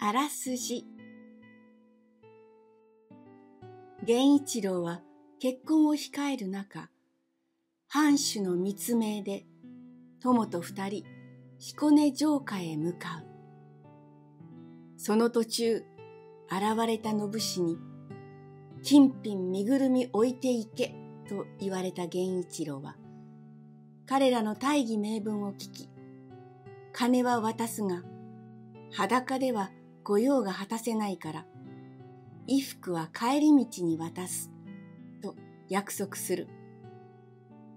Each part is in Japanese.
あらすじ。源一郎は結婚を控える中藩主の密命で友と二人彦根城下へ向かう。その途中現れた信氏に金品身ぐるみ置いていけと言われた源一郎は彼らの大義名分を聞き金は渡すが裸では御用が果たせないから、衣服は帰り道に渡す、と約束する。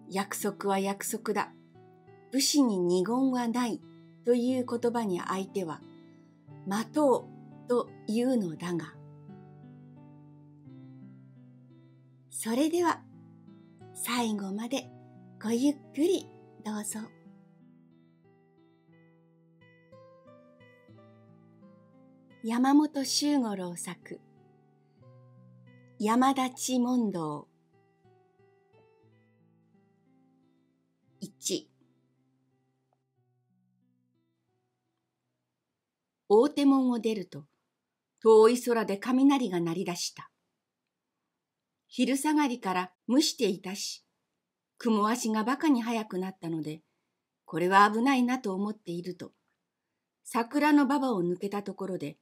約束は約束だ。武士に二言はない、という言葉に相手は、待とう、というのだが。それでは、最後までごゆっくりどうぞ。山本周五郎作山立問答1大手門を出ると遠い空で雷が鳴り出した。昼下がりから蒸していたし雲足がバカに速くなったのでこれは危ないなと思っていると桜の馬場を抜けたところで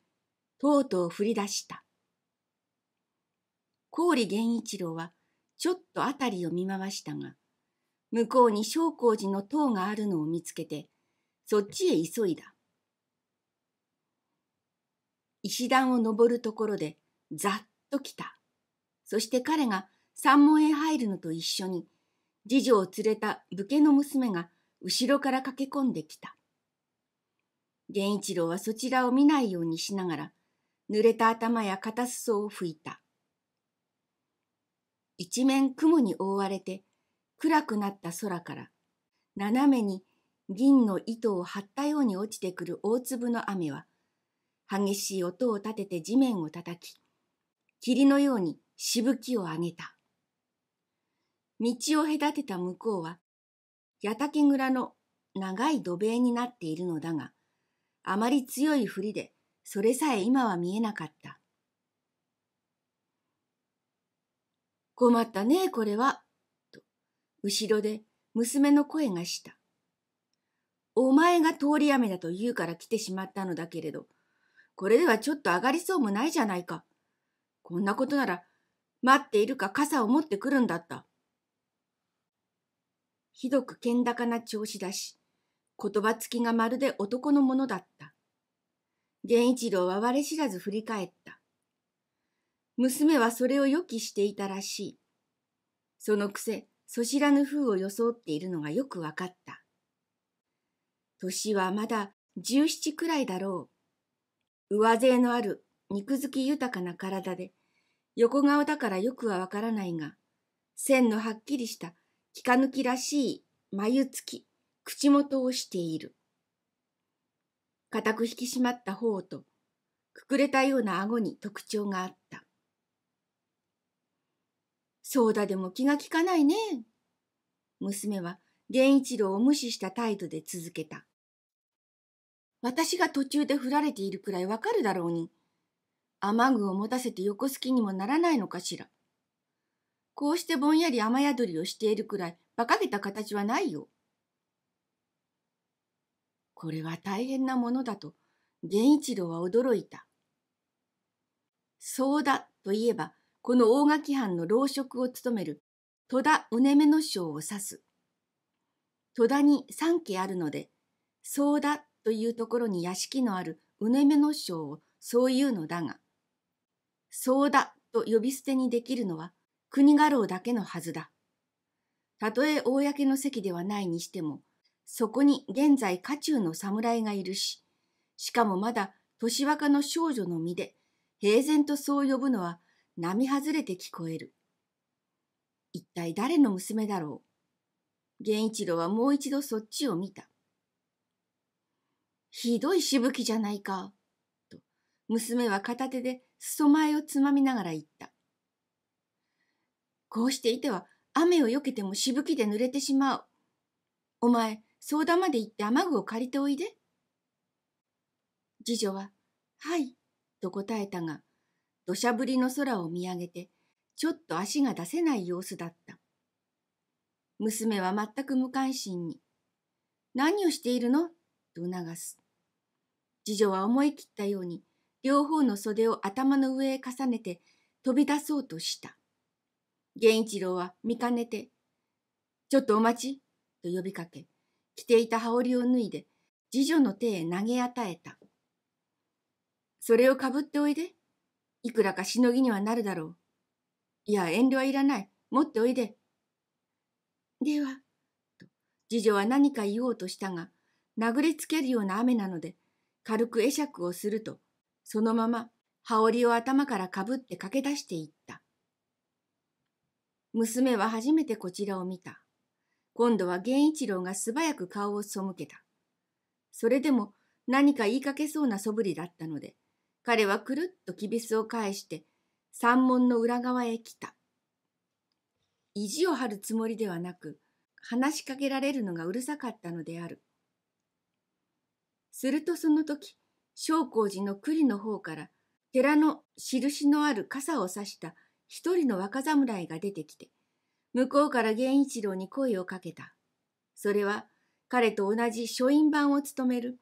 とうとう降り出した。郡源一郎はちょっと辺りを見回したが、向こうに正光寺の塔があるのを見つけて、そっちへ急いだ。石段を登るところでざっと来た。そして彼が山門へ入るのと一緒に、次女を連れた武家の娘が後ろから駆け込んできた。源一郎はそちらを見ないようにしながら、濡れた頭や片裾を拭いた。一面雲に覆われて暗くなった空から斜めに銀の糸を張ったように落ちてくる大粒の雨は激しい音を立てて地面を叩き霧のようにしぶきを上げた。道を隔てた向こうは八竹蔵の長い土塀になっているのだがあまり強い振りでそれさえ今は見えなかった。困ったねこれは。と、後ろで娘の声がした。お前が通り雨だと言うから来てしまったのだけれど、これではちょっと上がりそうもないじゃないか。こんなことなら、待っているか傘を持ってくるんだった。ひどくけん高な調子だし、言葉つきがまるで男のものだった。源一郎は我知らず振り返った。娘はそれを予期していたらしい。そのくせ、そ知らぬ風を装っているのがよくわかった。年はまだ十七くらいだろう。上背のある肉付き豊かな体で、横顔だからよくはわからないが、線のはっきりした気か抜きらしい眉つき、口元をしている。固く引き締まった頬と、くくれたような顎に特徴があった。そうだでも気が利かないね。娘は源一郎を無視した態度で続けた。私が途中で振られているくらいわかるだろうに。雨具を持たせて横好きにもならないのかしら。こうしてぼんやり雨宿りをしているくらい馬鹿げた形はないよ。これは大変なものだと源一郎は驚いた。そうだといえばこの大垣藩の老職を務める戸田うねめの将を指す。戸田に三家あるので、そうだというところに屋敷のあるうねめの将をそういうのだが、そうだと呼び捨てにできるのは国家老だけのはずだ。たとえ公の席ではないにしても、そこに現在家中の侍がいるし、しかもまだ年若の少女の身で、平然とそう呼ぶのは並外れて聞こえる。一体誰の娘だろう？源一郎はもう一度そっちを見た。ひどいしぶきじゃないか。と、娘は片手で裾前をつまみながら言った。こうしていては雨をよけてもしぶきで濡れてしまう。お前、相談まで行って雨具を借りておいで。次女は、はい、と答えたが、土砂降りの空を見上げて、ちょっと足が出せない様子だった。娘は全く無関心に、何をしているの？と促す。次女は思い切ったように、両方の袖を頭の上へ重ねて飛び出そうとした。源一郎は見かねて、ちょっとお待ちと呼びかけ、着ていた羽織を脱いで、次女の手へ投げ与えた。それをかぶっておいで。いくらかしのぎにはなるだろう。いや、遠慮はいらない。持っておいで。では、と次女は何か言おうとしたが、殴りつけるような雨なので、軽く会釈をすると、そのまま羽織を頭からかぶって駆け出していった。娘は初めてこちらを見た。今度は源一郎が素早く顔を背けた。それでも何か言いかけそうな素振りだったので、彼はくるっときびすを返して、山門の裏側へ来た。意地を張るつもりではなく、話しかけられるのがうるさかったのである。するとその時、正光寺の栗の方から、寺の印のある傘を差した一人の若侍が出てきて、向こうから源一郎に声をかけた。それは、彼と同じ書院番を務める、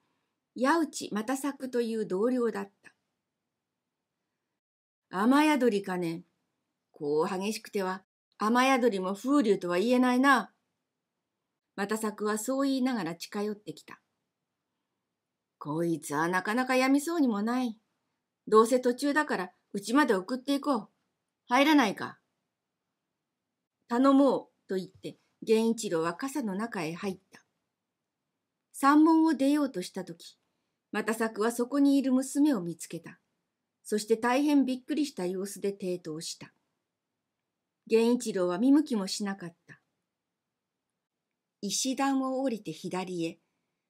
矢内又作という同僚だった。雨宿りかね。こう激しくては、雨宿りも風流とは言えないな。又作はそう言いながら近寄ってきた。こいつはなかなかやみそうにもない。どうせ途中だから家まで送っていこう。入らないか。頼もうと言って源一郎は傘の中へ入った。山門を出ようとしたとき、又作はそこにいる娘を見つけた。そして大変びっくりした様子で抵当した。源一郎は見向きもしなかった。石段を降りて左へ、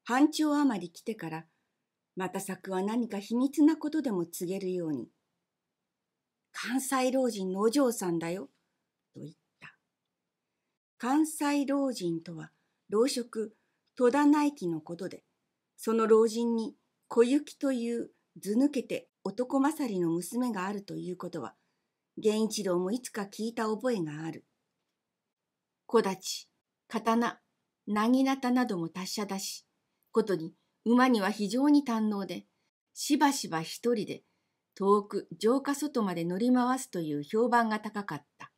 半丁余り来てからまた作は何か秘密なことでも告げるように、関西老人のお嬢さんだよ、と言った。関西老人とは、老職戸田内記のことで、その老人に小雪という図抜けて男勝りの娘があるということは、源一郎もいつか聞いた覚えがある。小立ち、刀、なぎなたなども達者だし、ことに馬には非常に堪能で、しばしば一人で遠く城下外まで乗り回すという評判が高かった。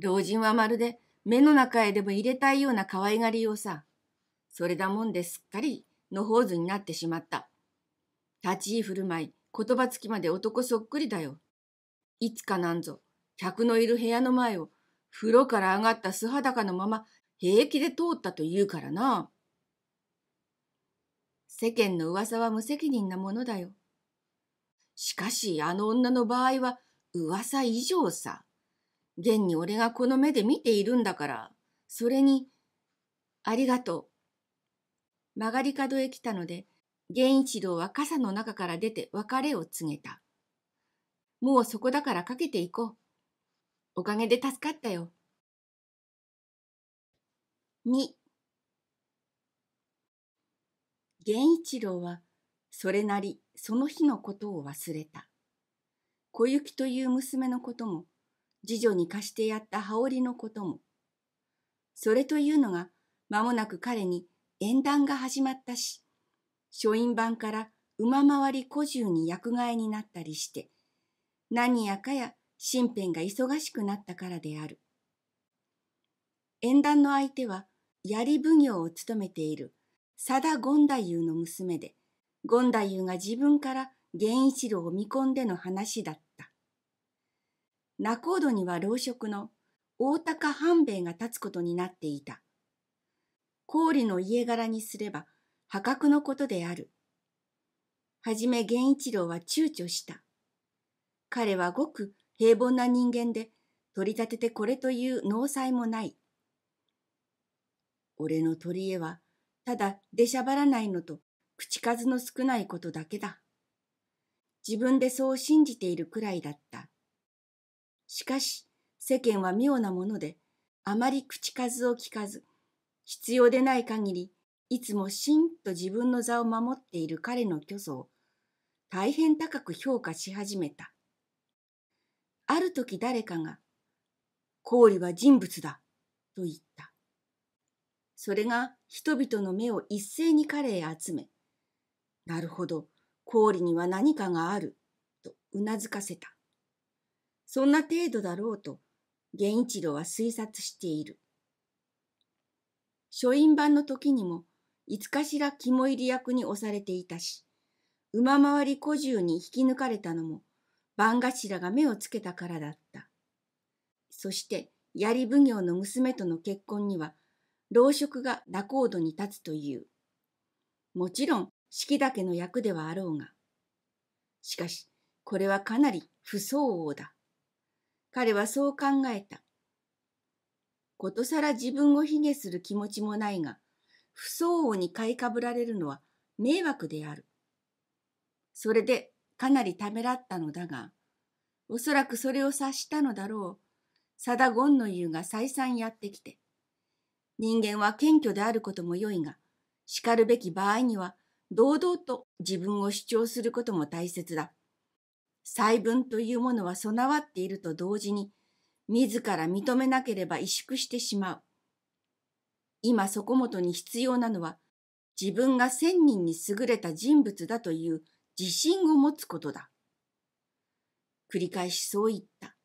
老人はまるで目の中へでも入れたいような可愛がりようさ。それだもんですっかりのほうずになってしまった。立ち居振る舞い、言葉つきまで男そっくりだよ。いつかなんぞ、客のいる部屋の前を風呂から上がった素裸のまま平気で通ったと言うからな。世間の噂は無責任なものだよ。しかし、あの女の場合は噂以上さ。現に俺がこの目で見ているんだから、それに、ありがとう。曲がり角へ来たので、源一郎は傘の中から出て別れを告げた。もうそこだからかけていこう。おかげで助かったよ。2源一郎はそれなりその日のことを忘れた。小雪という娘のことも、次女に貸してやった羽織のことも、それというのが間もなく彼に縁談が始まったし、書院版から馬回り小銃に役替えになったりして、何やかや身辺が忙しくなったからである。縁談の相手は槍奉行を務めている佐田権太夫の娘で、権太夫が自分から源一郎を見込んでの話だった。仲人には老職の大高半兵衛が立つことになっていた。氷の家柄にすれば破格のことである。はじめ源一郎は躊躇した。彼はごく平凡な人間で、取り立ててこれという納采もない。俺の取り柄はただ出しゃばらないのと口数の少ないことだけだ。自分でそう信じているくらいだった。しかし世間は妙なもので、あまり口数を聞かず、必要でない限り、いつもしんと自分の座を守っている彼の虚像、大変高く評価し始めた。ある時誰かが、氷は人物だ、と言った。それが人々の目を一斉に彼へ集め、なるほど、氷には何かがある、とうなずかせた。そんな程度だろうと、源一郎は推察している。書院版の時にも、いつかしら肝入り役に押されていたし、馬回り小銃に引き抜かれたのも、番頭が目をつけたからだった。そして、槍奉行の娘との結婚には、老職が仲人に立つという。もちろん、式だけの役ではあろうが。しかし、これはかなり不相応だ。彼はそう考えた。ことさら自分を卑下する気持ちもないが、不相応に買いかぶられるのは迷惑である。それでかなりためらったのだが、おそらくそれを察したのだろう。貞言の言うが再三やってきて。人間は謙虚であることも良いが、叱るべき場合には堂々と自分を主張することも大切だ。細分というものは備わっていると同時に、自ら認めなければ萎縮してしまう。今そこもとに必要なのは、自分が千人に優れた人物だという自信を持つことだ。繰り返しそう言った。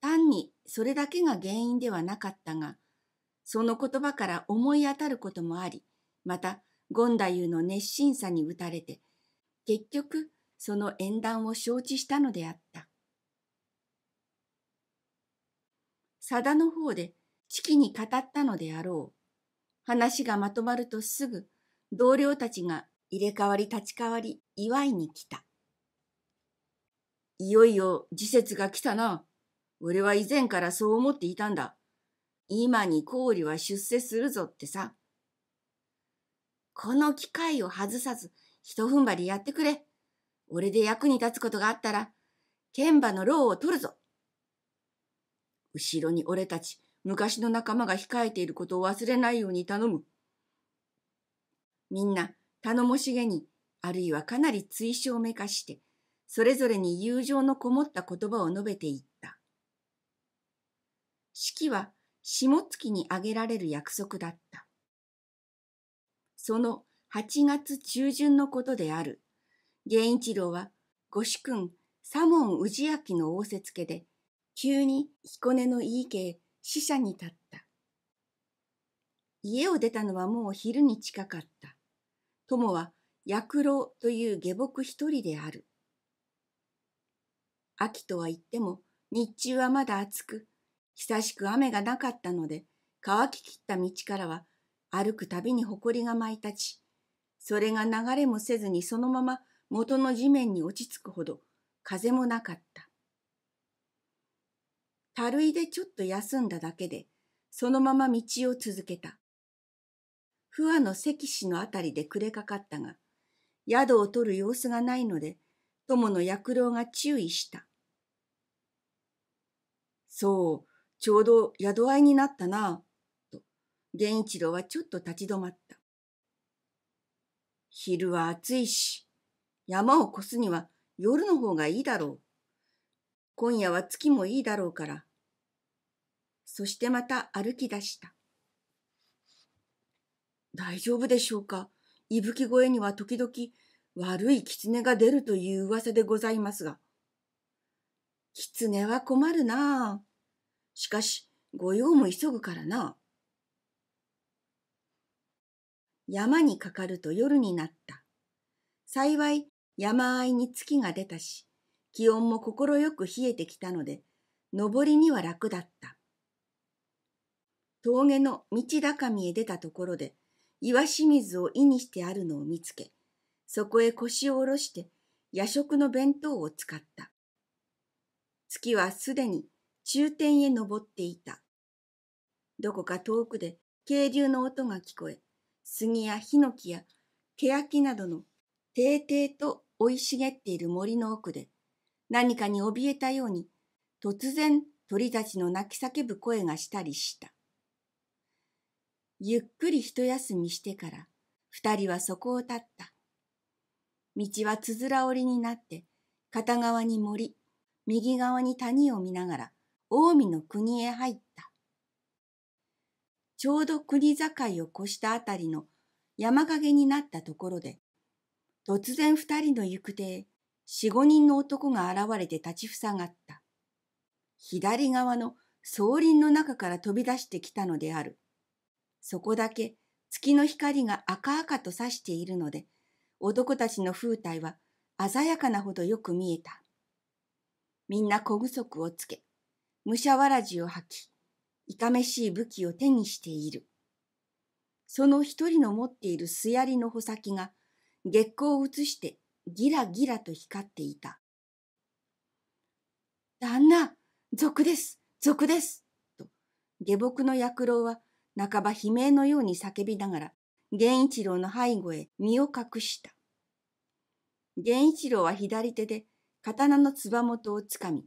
単にそれだけが原因ではなかったが、その言葉から思い当たることもあり、また権太夫の熱心さに打たれて、結局その縁談を承知したのであった。佐田の方でチキに語ったのであろう。話がまとまるとすぐ同僚たちが入れ替わり立ち替わり祝いに来た。いよいよ時節が来たな。俺は以前からそう思っていたんだ。今に氷は出世するぞってさ。この機会を外さず、一踏ん張りやってくれ。俺で役に立つことがあったら、剣馬の労を取るぞ。後ろに俺たち、昔の仲間が控えていることを忘れないように頼む。みんな、頼もしげに、あるいはかなり追奨めかして、それぞれに友情のこもった言葉を述べていった。式は下月に挙げられる約束だった。その8月中旬のことである。源一郎はご主君左門氏明の仰せつけで、急に彦根の井伊家へ死者に立った。家を出たのはもう昼に近かった。友は薬老という下僕一人である。秋とは言っても日中はまだ暑く、久しく雨がなかったので、乾ききった道からは歩くたびに埃が舞い立ち、それが流れもせずにそのまま元の地面に落ち着くほど風もなかった。たるいでちょっと休んだだけで、そのまま道を続けた。不破の関市のあたりで暮れかかったが、宿を取る様子がないので、友の薬老が注意した。そう、ちょうど宿合いになったな、と、源一郎はちょっと立ち止まった。昼は暑いし、山を越すには夜の方がいいだろう。今夜は月もいいだろうから。そしてまた歩き出した。大丈夫でしょうか？いぶき声には時々悪い狐が出るという噂でございますが。狐は困るなあ。しかし、御用も急ぐからな。山にかかると夜になった。幸い山あいに月が出たし、気温も心よく冷えてきたので、登りには楽だった。峠の道高みへ出たところで、岩清水を意にしてあるのを見つけ、そこへ腰を下ろして夜食の弁当を使った。月はすでに中天へ登っていた。どこか遠くで渓流の音が聞こえ、杉やヒノキや欅などのて々と生い茂っている森の奥で、何かに怯えたように、突然鳥たちの泣き叫ぶ声がしたりした。ゆっくり一休みしてから、二人はそこを立った。道はつづら折りになって、片側に森、右側に谷を見ながら、近江の国へ入った。ちょうど国境を越したあたりの山陰になったところで、突然二人の行く手へ四五人の男が現れて立ちふさがった。左側の草林の中から飛び出してきたのである。そこだけ月の光が赤々と差しているので、男たちの風体は鮮やかなほどよく見えた。みんな小具足をつけ、武者わらじを履き、いかめしい武器を手にしている。その一人の持っているすやりの穂先が月光を映してギラギラと光っていた。旦那、賊です、賊です、と、下僕の役郎は半ば悲鳴のように叫びながら、源一郎の背後へ身を隠した。源一郎は左手で刀のつば元をつかみ、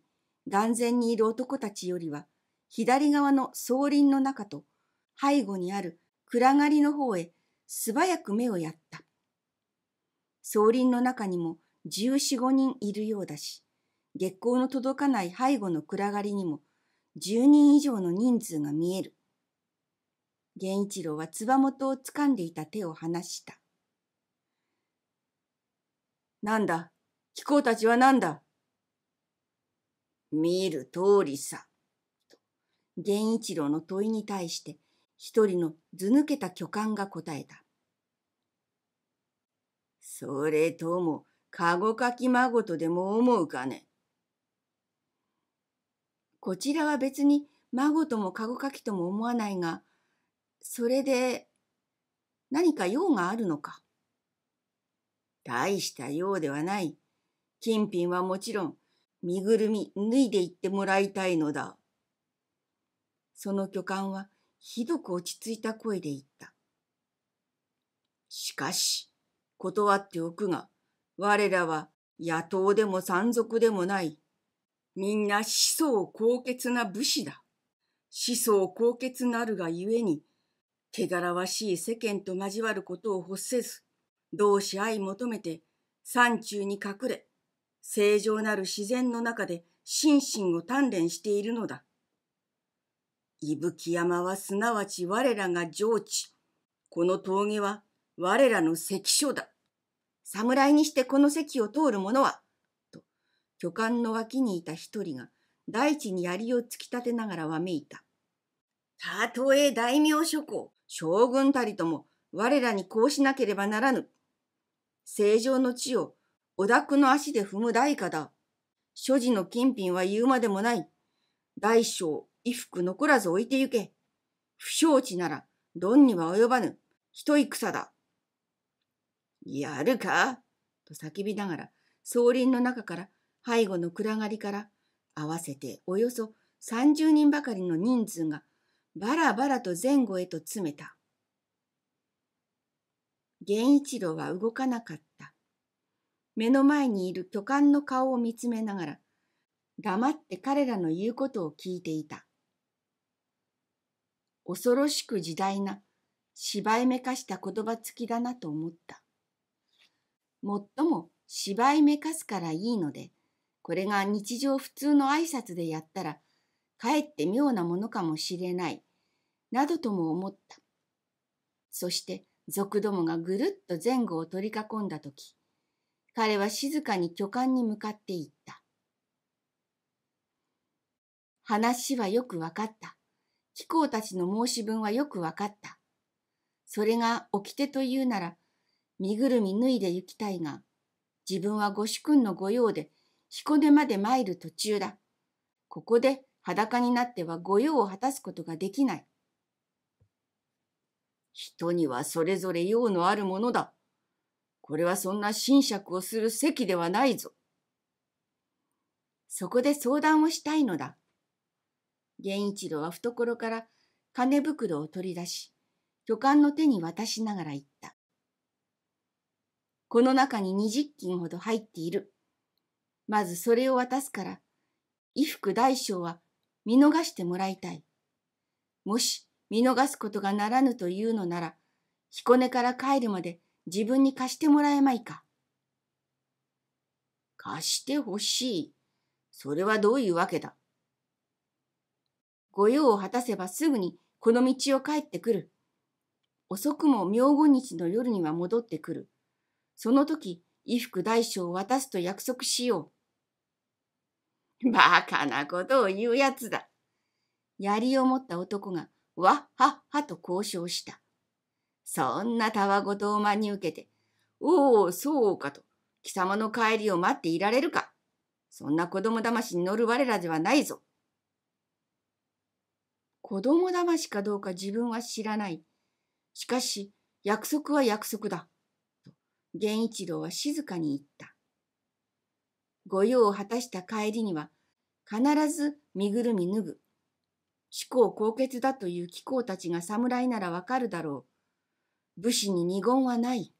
眼前にいる男たちよりは、左側の草林の中と背後にある暗がりの方へ素早く目をやった。草林の中にも十四五人いるようだし、月光の届かない背後の暗がりにも十人以上の人数が見える。源一郎はつば元をつかんでいた手を離した。なんだ？貴公たちはなんだ？見る通りさ。と、源一郎の問いに対して、一人のず抜けた巨漢が答えた。それとも、かごかきまごとでも思うかね？こちらは別に孫ともかごかきとも思わないが、それで何か用があるのか？大した用ではない。金品はもちろん、身ぐるみ脱いでいってもらいたいのだ。その巨漢はひどく落ち着いた声で言った。しかし、断っておくが、我らは野党でも山賊でもない。みんな思想高潔な武士だ。思想高潔なるがゆえに、汚らわしい世間と交わることを欲せず、同志愛求めて山中に隠れ、正常なる自然の中で心身を鍛錬しているのだ。伊吹山はすなわち我らが上地。この峠は我らの関所だ。侍にしてこの席を通る者は、と、巨漢の脇にいた一人が、大地に槍を突き立てながらわめいた。たとえ大名諸侯、将軍たりとも、我らにこうしなければならぬ。正常の地を、お宅の足で踏む代価だ。所持の金品は言うまでもない。大小、衣服残らず置いてゆけ。不承知なら、どんには及ばぬ。一戦だ。やるか？と叫びながら、草林の中から背後の暗がりから合わせておよそ30人ばかりの人数がバラバラと前後へと詰めた。源一郎は動かなかった。目の前にいる巨漢の顔を見つめながら、黙って彼らの言うことを聞いていた。恐ろしく時代な、芝居めかした言葉つきだなと思った。もっとも芝居めかすからいいので、これが日常普通の挨拶でやったら、かえって妙なものかもしれない、などとも思った。そして族どもがぐるっと前後を取り囲んだとき、彼は静かに巨漢に向かっていった。話はよくわかった。貴公たちの申し分はよくわかった。それが掟というなら、身ぐるみ脱いで行きたいが、自分はご主君の御用で彦根まで参る途中だ。ここで裸になっては御用を果たすことができない。人にはそれぞれ用のあるものだ。これはそんな神釈をする席ではないぞ。そこで相談をしたいのだ。源一郎は懐から金袋を取り出し、巨漢の手に渡しながら言った。この中に二十金ほど入っている。まずそれを渡すから、衣服大小は見逃してもらいたい。もし見逃すことがならぬというのなら、彦根から帰るまで自分に貸してもらえまいか。貸してほしい。それはどういうわけだ。御用を果たせばすぐにこの道を帰ってくる。遅くも明後日の夜には戻ってくる。その時、衣服大将を渡すと約束しよう。バカなことを言うやつだ。槍を持った男がわっはっはと交渉した。そんなたわごとを真に受けて、おお、そうかと、貴様の帰りを待っていられるか。そんな子供騙しに乗る我らではないぞ。子供騙しかどうか自分は知らない。しかし、約束は約束だ。源一郎は静かに言った。御用を果たした帰りには、必ず身ぐるみ脱ぐ。思考高潔だという貴公たちが侍ならわかるだろう。武士に二言はない。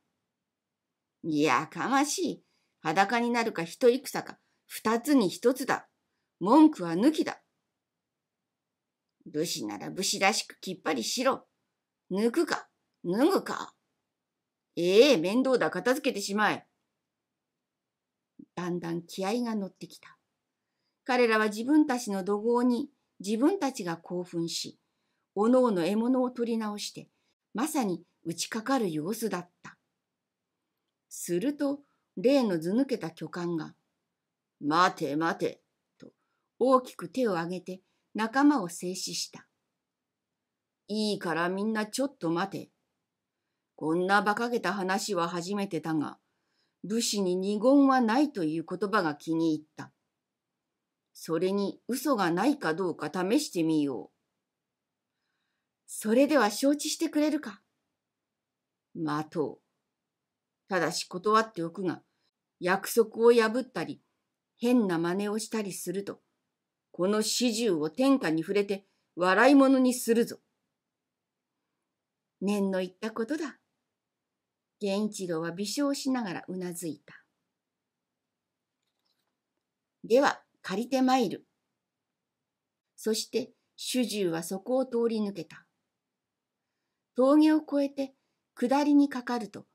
いやかましい。裸になるか一戦か、二つに一つだ。文句は抜きだ。武士なら武士らしくきっぱりしろ。抜くか脱ぐかええ面倒だ、片付けてしまえ。だんだん気合が乗ってきた。彼らは自分たちの怒号に自分たちが興奮し、おのおの獲物を取り直して、まさに打ちかかる様子だった。すると、例のず抜けた巨漢が、待て待て、と大きく手を挙げて仲間を制止した。いいからみんなちょっと待て。こんな馬鹿げた話は初めてだが、武士に二言はないという言葉が気に入った。それに嘘がないかどうか試してみよう。それでは承知してくれるか待とう。ただし断っておくが、約束を破ったり、変な真似をしたりすると、この始終を天下に触れて笑い物にするぞ。念の言ったことだ。源一郎は微笑しながらうなずいた。では、借りて参る。そして主従はそこを通り抜けた。峠を越えて下りにかかると、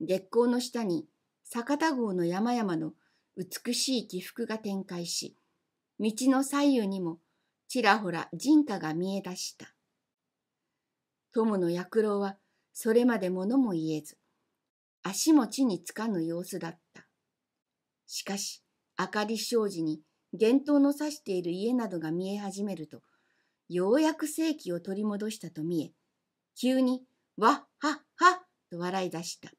月光の下に酒田郷の山々の美しい起伏が展開し、道の左右にもちらほら人家が見え出した。友の役郎はそれまで物も言えず、足も地につかぬ様子だった。しかし、明かり障子に幻灯の指している家などが見え始めると、ようやく正気を取り戻したと見え、急に、わっはっはと笑い出した。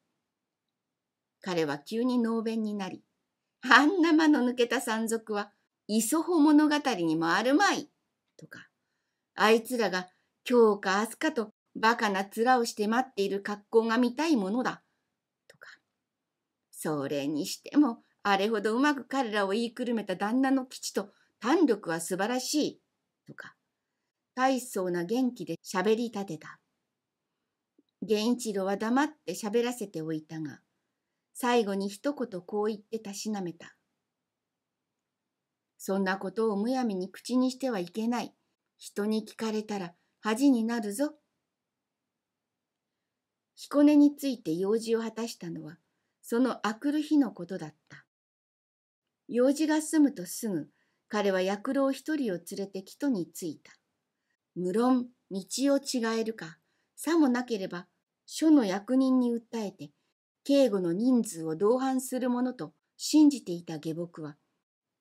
彼は急に能弁になり、あんな間の抜けた山賊は、磯穂物語にもあるまい、とか、あいつらが今日か明日かとバカな面をして待っている格好が見たいものだ、それにしてもあれほどうまく彼らを言いくるめた旦那の吉と胆力は素晴らしい。とか、大層な元気で喋り立てた。源一郎は黙って喋らせておいたが、最後に一言こう言ってたしなめた。そんなことをむやみに口にしてはいけない。人に聞かれたら恥になるぞ。彦根について用事を果たしたのは、そのあくる日のことだった。用事が済むとすぐ、彼は役郎一人を連れて木戸に着いた。無論、道を違えるか、さもなければ、書の役人に訴えて、警護の人数を同伴するものと信じていた下僕は、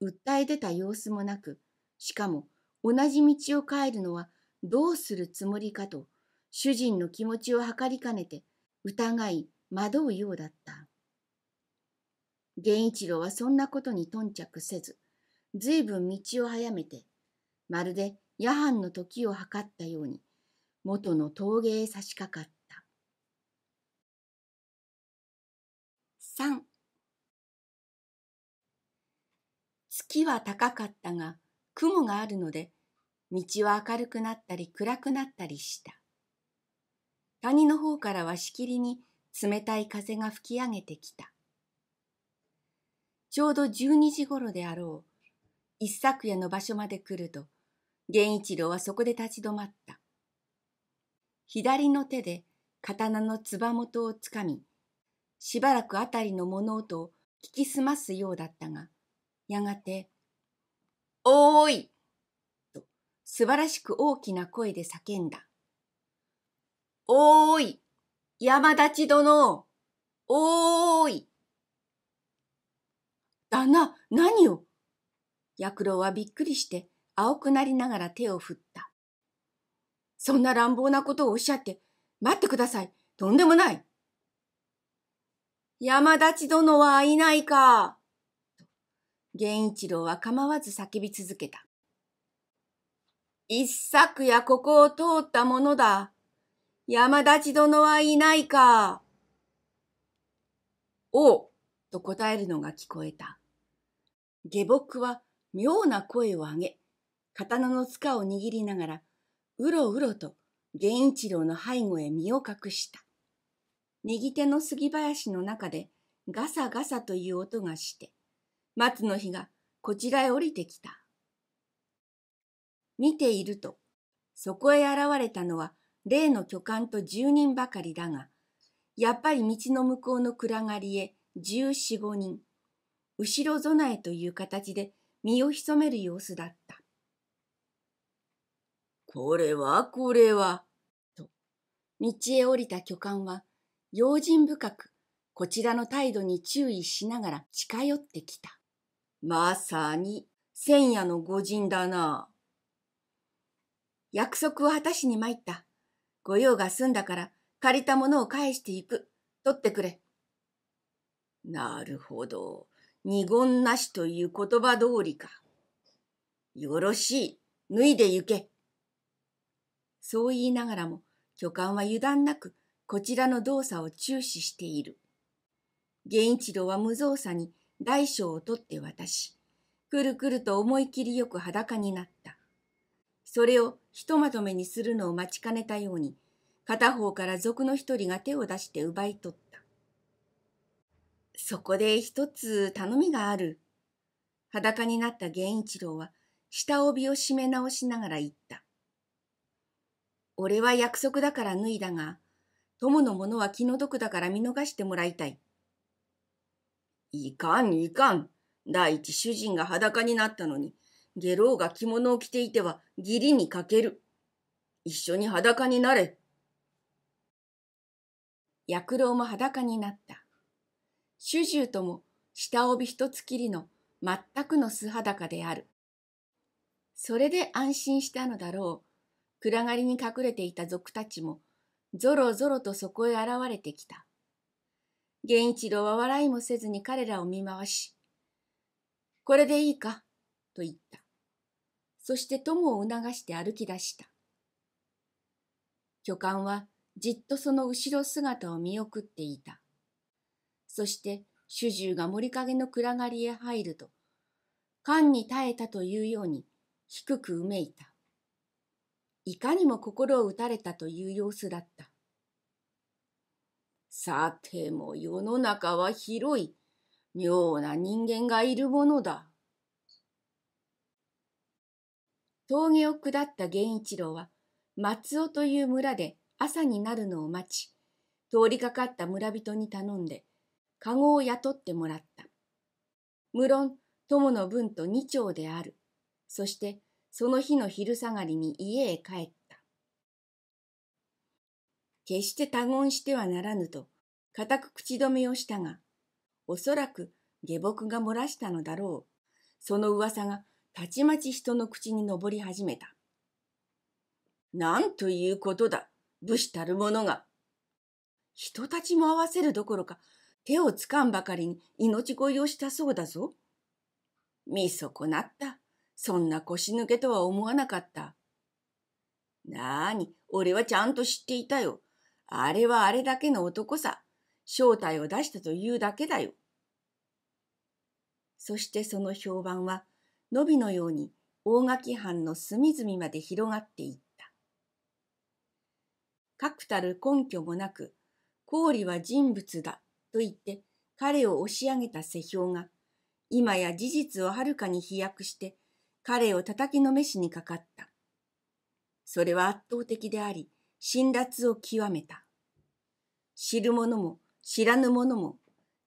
訴え出た様子もなく、しかも同じ道を帰るのはどうするつもりかと、主人の気持ちを図りかねて、疑い、惑うようだった。源一郎はそんなことに頓着せず、ずいぶん道を早めて、まるで夜半の時を計ったように、元の峠へ差し掛かった。三月は高かったが、雲があるので、道は明るくなったり暗くなったりした。谷の方からはしきりに冷たい風が吹き上げてきた。ちょうど12時ごろであろう。一昨夜の場所まで来ると、源一郎はそこで立ち止まった。左の手で刀のつば元をつかみ、しばらくあたりの物音を聞き澄ますようだったが、やがて、おーいと素晴らしく大きな声で叫んだ。おーい山立殿おーい旦那、何を？薬郎はびっくりして青くなりながら手を振った。そんな乱暴なことをおっしゃって、待ってください。とんでもない。山立殿はいないか。源一郎は構わず叫び続けた。一昨夜ここを通ったものだ。山立殿はいないか。おう、と答えるのが聞こえた。下僕は妙な声を上げ、刀の塚を握りながら、うろうろと源一郎の背後へ身を隠した。右手の杉林の中でガサガサという音がして、松の日がこちらへ降りてきた。見ていると、そこへ現れたのは例の巨漢と十人ばかりだが、やっぱり道の向こうの暗がりへ十四五人、後ろ備えという形で身を潜める様子だった。これはこれは、と、道へ降りた巨漢は、用心深く、こちらの態度に注意しながら近寄ってきた。まさに、千夜の御人だな。約束を果たしに参った。御用が済んだから借りたものを返していく。取ってくれ。なるほど。二言なしという言葉通りか。よろしい。脱いで行け。そう言いながらも、巨漢は油断なくこちらの動作を注視している。源一郎は無造作に大小を取って渡し、くるくると思い切りよく裸になった。それをひとまとめにするのを待ちかねたように、片方から族の一人が手を出して奪い取った。そこで一つ頼みがある。裸になった源一郎は下帯を締め直しながら言った。俺は約束だから脱いだが、友の者は気の毒だから見逃してもらいたい。いかんいかん。第一主人が裸になったのに、下郎が着物を着ていては義理に欠ける。一緒に裸になれ。薬郎も裸になった。主従とも下帯一つきりの全くの素裸である。それで安心したのだろう。暗がりに隠れていた族たちも、ぞろぞろとそこへ現れてきた。源一郎は笑いもせずに彼らを見回し、これでいいか？と言った。そして友を促して歩き出した。巨漢はじっとその後ろ姿を見送っていた。そして主従が森陰の暗がりへ入ると、勘に耐えたというように低くうめいた。いかにも心を打たれたという様子だった。さても世の中は広い、妙な人間がいるものだ。峠を下った源一郎は、松尾という村で朝になるのを待ち、通りかかった村人に頼んで、籠を雇ってもらった。無論、友の分と二丁である。そして、その日の昼下がりに家へ帰った。決して他言してはならぬと、固く口止めをしたが、おそらく下僕が漏らしたのだろう。その噂がたちまち人の口に上り始めた。なんということだ、武士たる者が。人たちも合わせるどころか、手をつかんばかりに命乞いをしたそうだぞ。見損なった。そんな腰抜けとは思わなかった。なあに、俺はちゃんと知っていたよ。あれはあれだけの男さ。正体を出したというだけだよ。そしてその評判は、のびのように大垣藩の隅々まで広がっていった。確たる根拠もなく、氷は人物だと言って彼を押し上げた世評が、今や事実をはるかに飛躍して彼を叩きのめしにかかった。それは圧倒的であり、辛辣を極めた。知る者も知らぬ者も、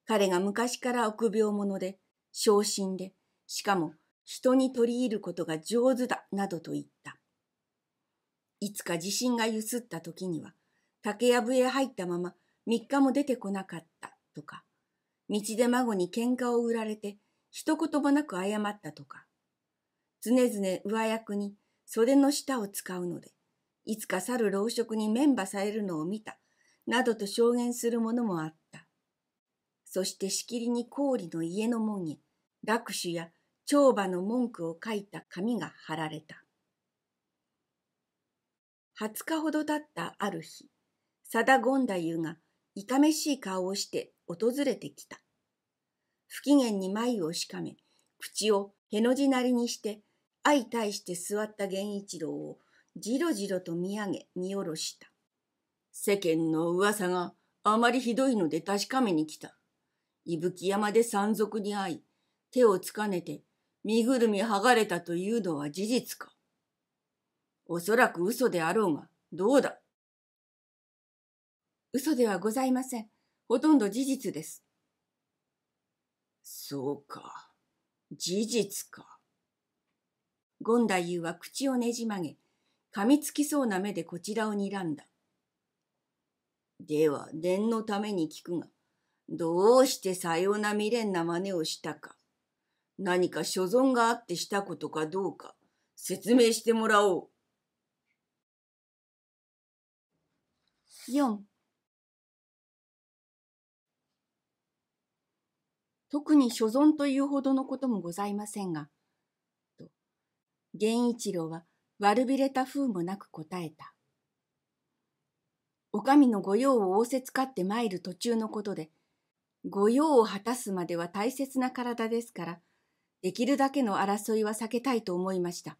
彼が昔から臆病者で、昇進で、しかも人に取り入ることが上手だなどと言った。いつか地震がゆすった時には竹やぶへ入ったまま三日も出てこなかったとか、道で孫に喧嘩を売られて一言もなく謝ったとか、常々上役に袖の下を使うので、いつか去る老職に免馬されるのを見た、などと証言するものもあった。そしてしきりに氷の家の門に、落首や長馬の文句を書いた紙が貼られた。二十日ほど経ったある日、佐田権太夫がいかめしい顔をして訪れてきた。不機嫌に眉をしかめ、口をへの字なりにして、相対して座った源一郎をじろじろと見上げ見下ろした。世間の噂があまりひどいので確かめに来た。伊吹山で山賊に会い、手をつかねて身ぐるみ剥がれたというのは事実か。おそらく嘘であろうが、どうだ嘘ではございません。ほとんど事実です。そうか。事実か。権太夫は口をねじ曲げ、噛みつきそうな目でこちらを睨んだ。では、念のために聞くが、どうしてさような未練な真似をしたか、何か所存があってしたことかどうか、説明してもらおう。4特に所存というほどのこともございませんが、と、源一郎は悪びれた風もなく答えた。お上の御用を仰せつかって参る途中のことで、御用を果たすまでは大切な体ですから、できるだけの争いは避けたいと思いました。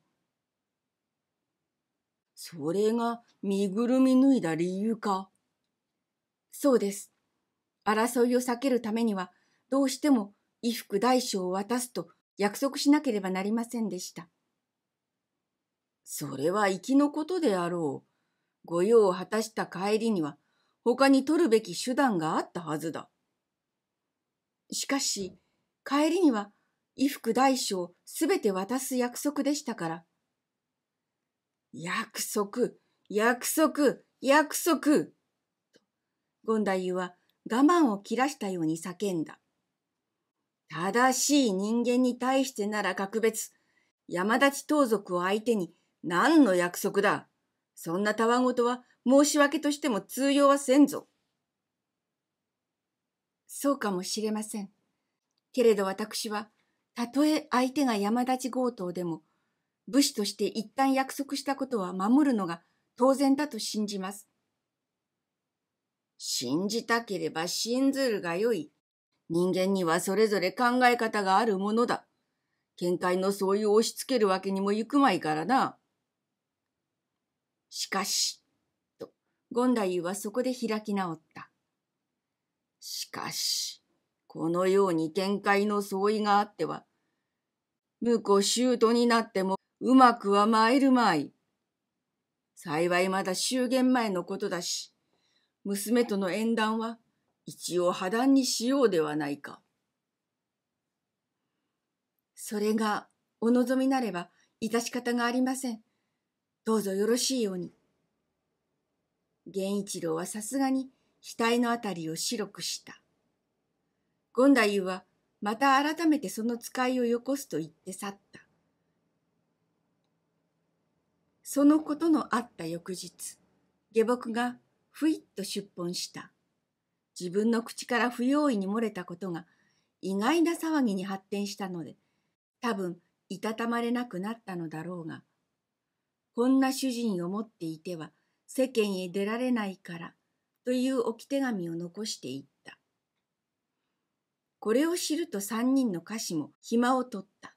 それが身ぐるみ脱いだ理由か？そうです。争いを避けるためには、どうしても衣服大小を渡すと約束しなければなりませんでした。それは粋のことであろう。御用を果たした帰りには他に取るべき手段があったはずだ。しかし、帰りには衣服大小すべて渡す約束でしたから。約束、約束、約束権太夫は我慢を切らしたように叫んだ。正しい人間に対してなら格別、山立盗賊を相手に何の約束だ。そんなたわごとは申し訳としても通用はせんぞ。そうかもしれません。けれど私は、たとえ相手が山立強盗でも、武士として一旦約束したことは守るのが当然だと信じます。信じたければ信ずるがよい。人間にはそれぞれ考え方があるものだ。見解の相違を押し付けるわけにもいくまいからな。しかし、と、権太夫はそこで開き直った。しかし、このように見解の相違があっては、婿姑になってもうまくは参るまい。幸いまだ祝言前のことだし、娘との縁談は一応破談にしようではないか。それがお望みなれば致し方がありません。どうぞよろしいように。源一郎はさすがに額のあたりを白くした。権太夫はまた改めてその使いをよこすと言って去った。そのことのあった翌日、下僕がふいっと出奔した。自分の口から不用意に漏れたことが意外な騒ぎに発展したので、多分いたたまれなくなったのだろうが、こんな主人を持っていては世間へ出られないからという置き手紙を残していった。これを知ると三人の歌詞も暇を取った。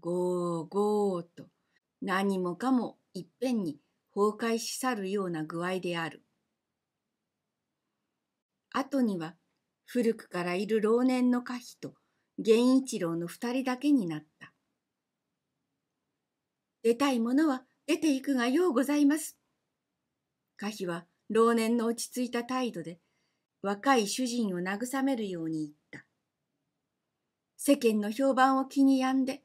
ゴーゴーと何もかもいっぺんに崩壊し去るような具合である。後には古くからいる老年の歌妃と源一郎の二人だけになった。出たいものは出ていくがようございます。歌妃は老年の落ち着いた態度で若い主人を慰めるように言った。世間の評判を気に病んで、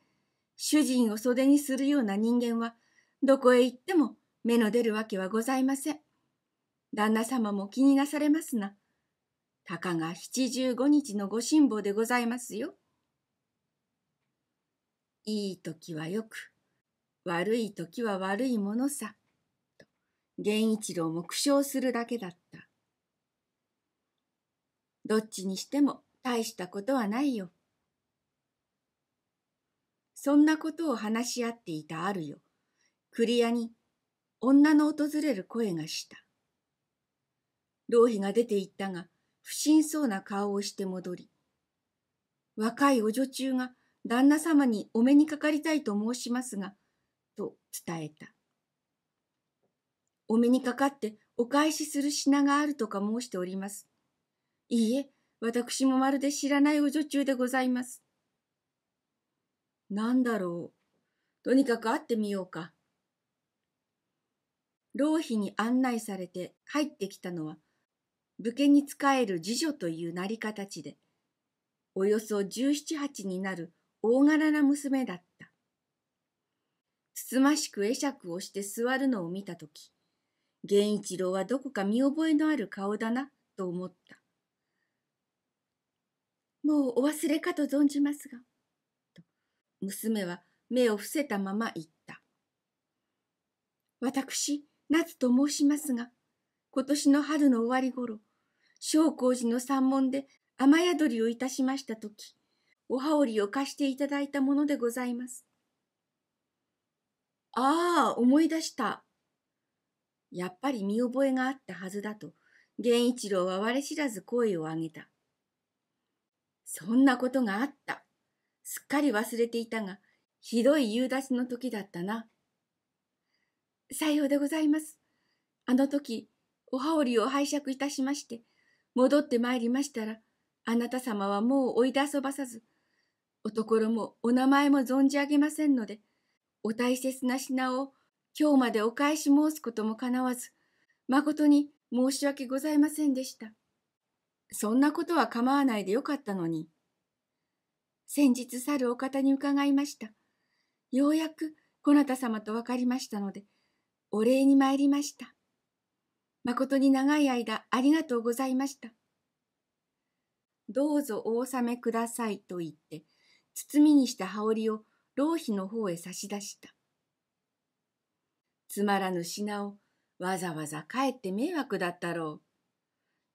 主人を袖にするような人間は、どこへ行っても目の出るわけはございません。旦那様も気になされますな。たかが七十五日のご辛抱でございますよ。いい時はよく、悪い時は悪いものさ。と、源一郎も苦笑するだけだった。どっちにしても大したことはないよ。そんなことを話し合っていたあるよ。栗屋に女の訪れる声がした。浪費が出て行ったが、不審そうな顔をして戻り、若いお女中が旦那様にお目にかかりたいと申しますが、と伝えた。お目にかかってお返しする品があるとか申しております。いいえ、私もまるで知らないお女中でございます。なんだろう。とにかく会ってみようか。浪費に案内されて入ってきたのは、武家に仕える次女という成り形で、およそ十七八になる大柄な娘だった。つつましく会釈をして座るのを見たとき、源一郎はどこか見覚えのある顔だなと思った。もうお忘れかと存じますが、と娘は目を伏せたまま言った。私、夏と申しますが、今年の春の終わり頃、正光寺の山門で雨宿りをいたしましたとき、お羽織を貸していただいたものでございます。ああ、思い出した。やっぱり見覚えがあったはずだと、源一郎は我知らず声を上げた。そんなことがあった。すっかり忘れていたが、ひどい夕立の時だったな。さようでございます。あの時、お羽織を拝借いたしまして、戻ってまいりましたら、あなた様はもう追い出遊ばさず、おところもお名前も存じ上げませんので、お大切な品を今日までお返し申すこともかなわず、誠に申し訳ございませんでした。そんなことは構わないでよかったのに。先日去るお方に伺いました。ようやくこなた様と分かりましたので、お礼に参りました。誠に長い間ありがとうございました。どうぞお納めくださいと言って、包みにした羽織を浪費の方へ差し出した。つまらぬ品をわざわざ帰って迷惑だったろ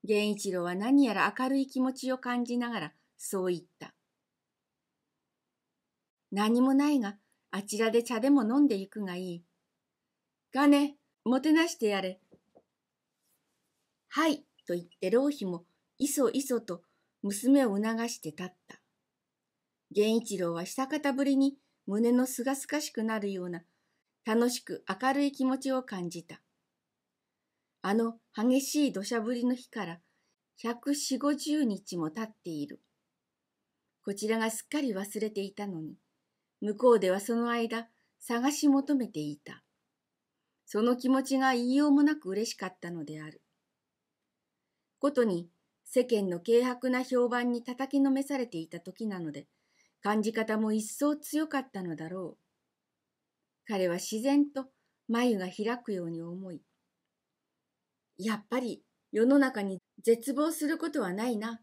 う。源一郎は何やら明るい気持ちを感じながらそう言った。何もないが、あちらで茶でも飲んでゆくがいい。金、もてなしてやれ。はい、と言って浪費もいそいそと娘を促して立った。源一郎は久方ぶりに胸のすがすがしくなるような楽しく明るい気持ちを感じた。あの激しい土砂降りの日から百四五十日も経っている。こちらがすっかり忘れていたのに、向こうではその間探し求めていた。その気持ちが言いようもなく嬉しかったのである。ことに世間の軽薄な評判に叩きのめされていた時なので、感じ方も一層強かったのだろう。彼は自然と眉が開くように思い、やっぱり世の中に絶望することはないな、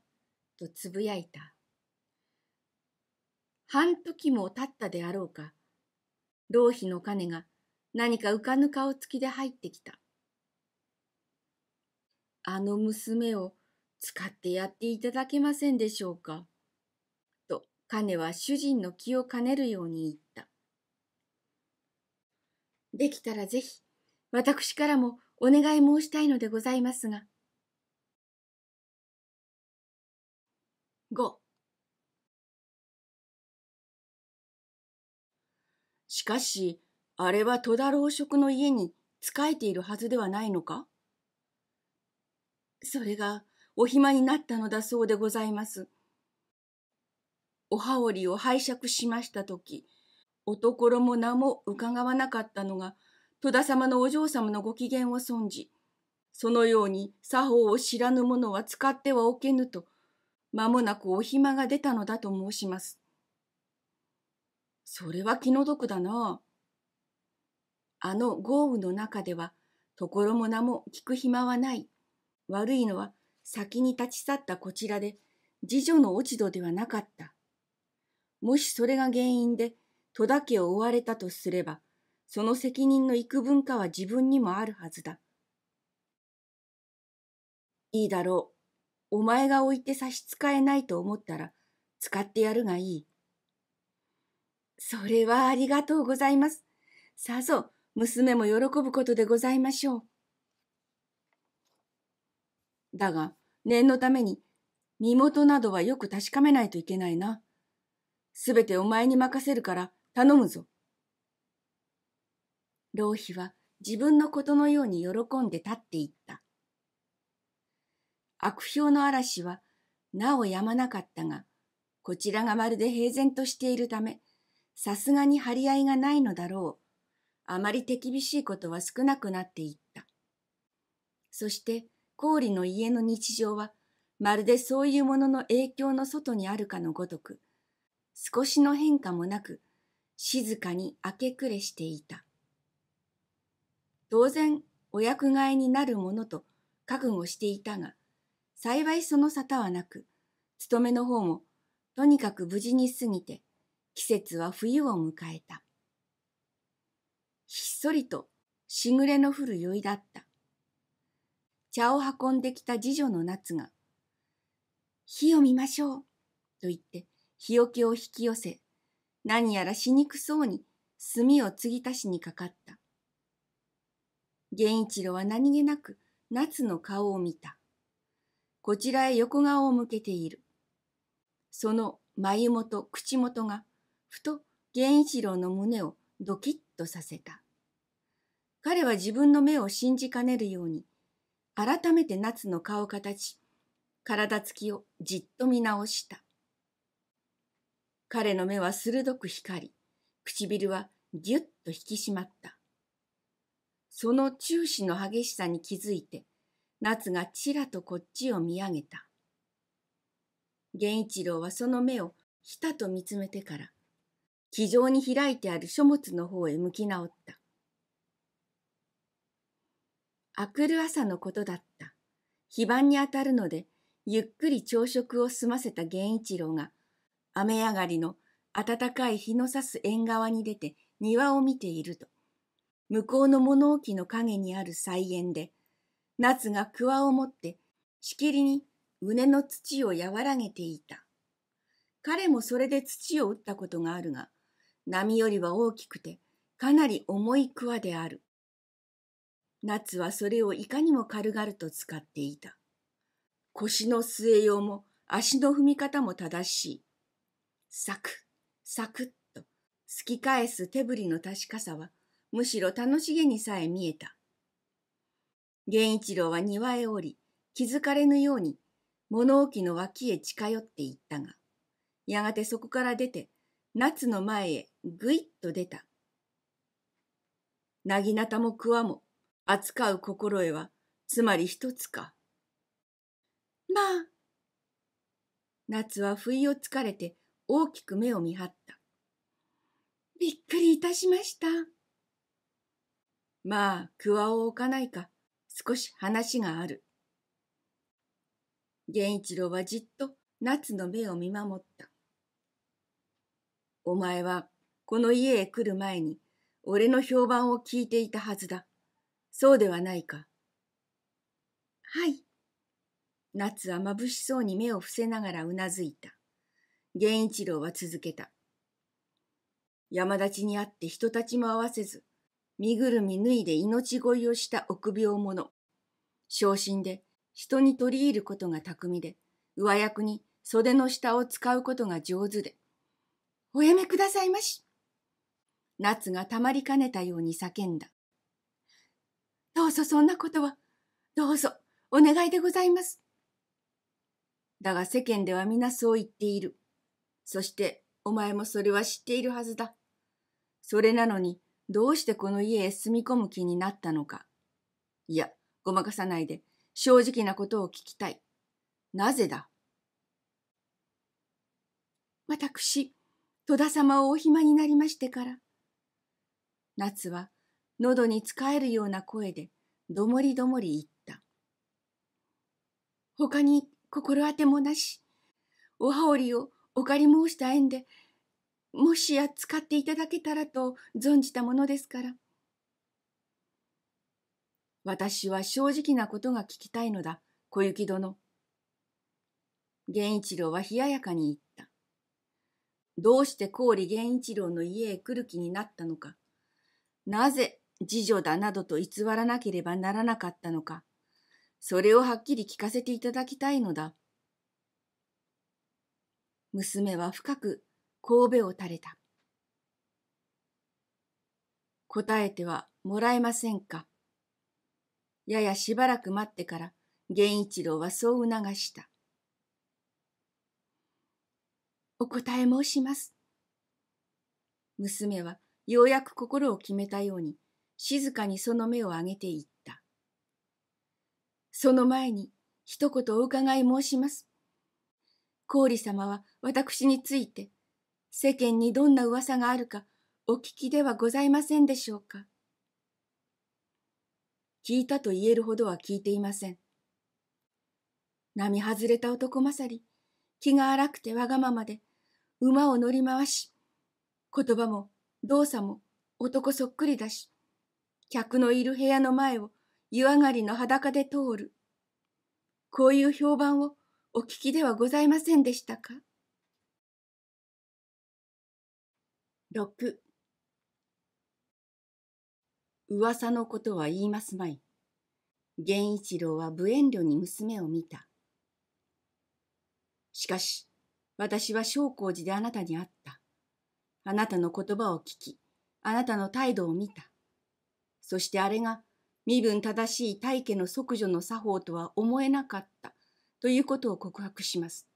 とつぶやいた。半時も経ったであろうか、浪費の金が何か浮かぬ顔つきで入ってきた。あの娘を使ってやっていただけませんでしょうか？と、金は主人の気を兼ねるように言った。できたらぜひ、私からもお願い申したいのでございますが。5しかし、あれは戸田老職の家に仕えているはずではないのか？それがお暇になったのだそうでございます。お羽織を拝借しましたとき、おところも名も伺わなかったのが、戸田様のお嬢様のご機嫌を損じ、そのように作法を知らぬ者は使ってはおけぬと、間もなくお暇が出たのだと申します。それは気の毒だな。あの豪雨の中では、ところも名も聞く暇はない。悪いのは先に立ち去ったこちらで、次女の落ち度ではなかった。もしそれが原因で戸田家を追われたとすれば、その責任の幾分かは自分にもあるはずだ。いいだろう。お前が置いて差し支えないと思ったら、使ってやるがいい。それはありがとうございます。さぞ、娘も喜ぶことでございましょう。だが、念のために、身元などはよく確かめないといけないな。すべてお前に任せるから頼むぞ。浪費は自分のことのように喜んで立っていった。悪評の嵐はなおやまなかったが、こちらがまるで平然としているため、さすがに張り合いがないのだろう。あまり手厳しいことは少なくなっていった。そして、氷の家の日常は、まるでそういうものの影響の外にあるかのごとく、少しの変化もなく、静かに明け暮れしていた。当然、お役替えになるものと覚悟していたが、幸いその沙汰はなく、勤めの方もとにかく無事に過ぎて、季節は冬を迎えた。ひっそりとしぐれの降る酔いだった。茶を運んできた次女の夏が、火を見ましょう、と言って日よけを引き寄せ、何やらしにくそうに炭を継ぎ足しにかかった。源一郎は何気なく夏の顔を見た。こちらへ横顔を向けている。その眉元、口元が、ふと源一郎の胸をドキッとさせた。彼は自分の目を信じかねるように、改めて夏の顔形、体つきをじっと見直した。彼の目は鋭く光り、唇はぎゅっと引き締まった。その注視の激しさに気づいて、夏がちらとこっちを見上げた。源一郎はその目をひたと見つめてから、気丈に開いてある書物の方へ向き直った。あくる朝のことだった。非番にあたるので、ゆっくり朝食を済ませた源一郎が、雨上がりの暖かい日の差す縁側に出て庭を見ていると、向こうの物置の影にある菜園で、夏が桑を持ってしきりに畝の土を和らげていた。彼もそれで土を打ったことがあるが、波よりは大きくてかなり重い桑である。夏はそれをいかにも軽々と使っていた。腰の据えようも足の踏み方も正しい。サクッ、サクッと、すき返す手振りの確かさは、むしろ楽しげにさえ見えた。源一郎は庭へ降り、気づかれぬように、物置の脇へ近寄っていったが、やがてそこから出て、夏の前へぐいっと出た。なぎなたもくわも、扱う心得は、つまり一つか。まあ。夏は不意をつかれて大きく目を見張った。びっくりいたしました。まあ、桑を置かないか、少し話がある。源一郎はじっと夏の目を見守った。お前はこの家へ来る前に俺の評判を聞いていたはずだ。そうではないか。はい。夏は眩しそうに目を伏せながらうなずいた。源一郎は続けた。山立ちにあって人たちも合わせず、身ぐるみ脱いで命乞いをした臆病者。昇進で人に取り入ることが巧みで、上役に袖の下を使うことが上手で。おやめくださいまし。夏がたまりかねたように叫んだ。どうぞそんなことは、どうぞお願いでございます。だが世間では皆そう言っている。そしてお前もそれは知っているはずだ。それなのにどうしてこの家へ住み込む気になったのか。いや、ごまかさないで正直なことを聞きたい。なぜだ？私、戸田様をお暇になりましてから。夏は喉に使えるような声でどもりどもり言った。他に心当てもなし、お羽織をお借り申した縁で、もしや使っていただけたらと存じたものですから。私は正直なことが聞きたいのだ、小雪殿。源一郎は冷ややかに言った。どうして郡源一郎の家へ来る気になったのか。なぜ次女だなどと偽らなければならなかったのか。それをはっきり聞かせていただきたいのだ。娘は深く神戸を垂れた。答えてはもらえませんか。ややしばらく待ってから源一郎はそう促した。お答え申します。娘はようやく心を決めたように静かにその目を上げていった。その前に一言お伺い申します。郡様は私について世間にどんな噂があるかお聞きではございませんでしょうか。聞いたと言えるほどは聞いていません。並外れた男勝り、気が荒くてわがままで、馬を乗り回し、言葉も動作も男そっくりだし、客のいる部屋の前を湯上がりの裸で通る。こういう評判をお聞きではございませんでしたか？六噂のことは言いますまい。源一郎は無遠慮に娘を見た。しかし、私は正光寺であなたに会った。あなたの言葉を聞き、あなたの態度を見た。そしてあれが身分正しい大家の即女の作法とは思えなかったということを告白します。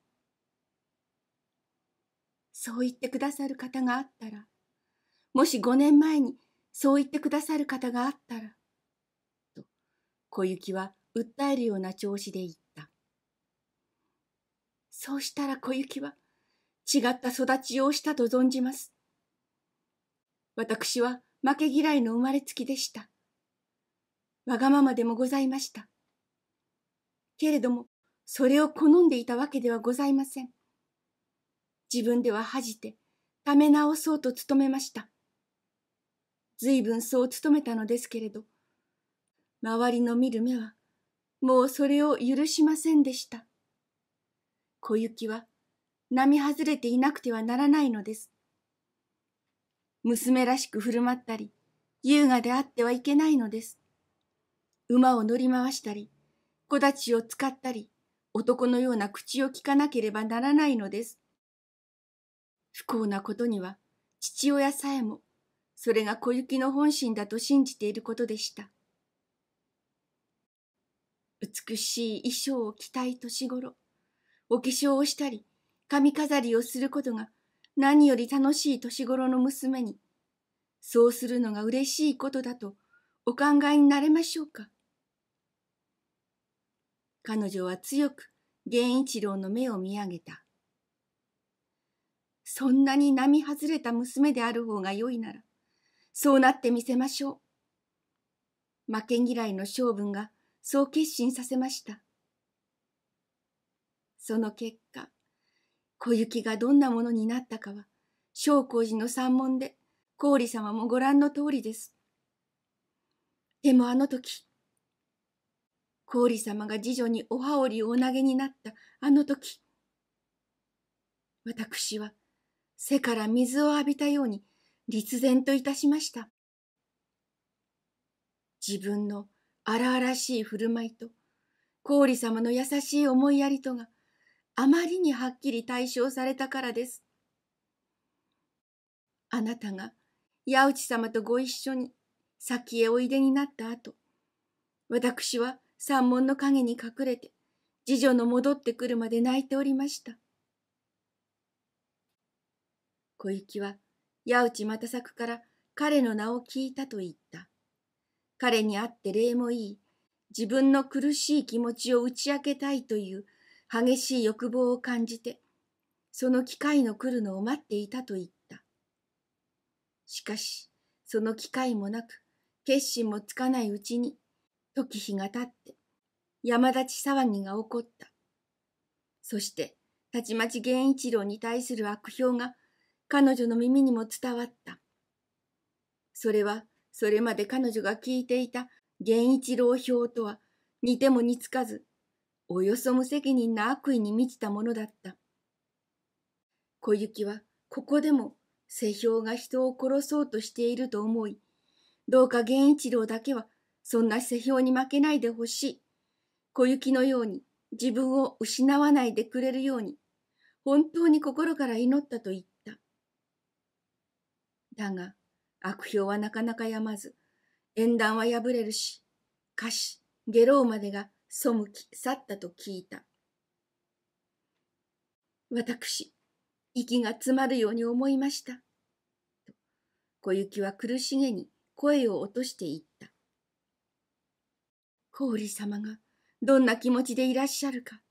そう言ってくださる方があったら、もし五年前にそう言ってくださる方があったら、と小雪は訴えるような調子で言った。そうしたら小雪は違った育ちをしたと存じます。私は負け嫌いの生まれつきでした。わがままでもございました。けれども、それを好んでいたわけではございません。自分では恥じて、ため直そうと努めました。随分そう努めたのですけれど、周りの見る目は、もうそれを許しませんでした。小雪は、並外れていなくてはならないのです。娘らしく振る舞ったり、優雅であってはいけないのです。馬を乗り回したり、子立ちを使ったり、男のような口を聞かなければならないのです。不幸なことには、父親さえも、それが小雪の本心だと信じていることでした。美しい衣装を着たい年頃、お化粧をしたり、髪飾りをすることが何より楽しい年頃の娘に、そうするのが嬉しいことだとお考えになれましょうか？彼女は強く源一郎の目を見上げた。そんなに並外れた娘である方が良いなら、そうなってみせましょう。負け嫌いの性分がそう決心させました。その結果、小雪がどんなものになったかは、正光寺の山門で、郡様もご覧の通りです。でもあの時、郡様が次女にお羽織をお投げになったあの時、私は背から水を浴びたように立然といたしました。自分の荒々しい振る舞いと、郡様の優しい思いやりとが、あまりにはっきり対象されたからです。あなたが八内様とご一緒に先へおいでになった後、私は山門の陰に隠れて、次女の戻ってくるまで泣いておりました。小雪は八内又作から彼の名を聞いたと言った。彼に会って礼もいい、自分の苦しい気持ちを打ち明けたいという激しい欲望を感じて、その機会の来るのを待っていたと言った。しかし、その機会もなく、決心もつかないうちに、時日が経って、山立ち騒ぎが起こった。そして、たちまち源一郎に対する悪評が彼女の耳にも伝わった。それは、それまで彼女が聞いていた源一郎表とは似ても似つかず、およそ無責任な悪意に満ちたものだった。小雪はここでも世評が人を殺そうとしていると思い、どうか源一郎だけはそんな世評に負けないでほしい。小雪のように自分を失わないでくれるように、本当に心から祈ったと言った。だが、悪評はなかなかやまず、縁談は破れるし、歌詞、下郎までが背き去ったと聞いた。私、息が詰まるように思いました。小雪は苦しげに声を落としていった。氷様がどんな気持ちでいらっしゃるか、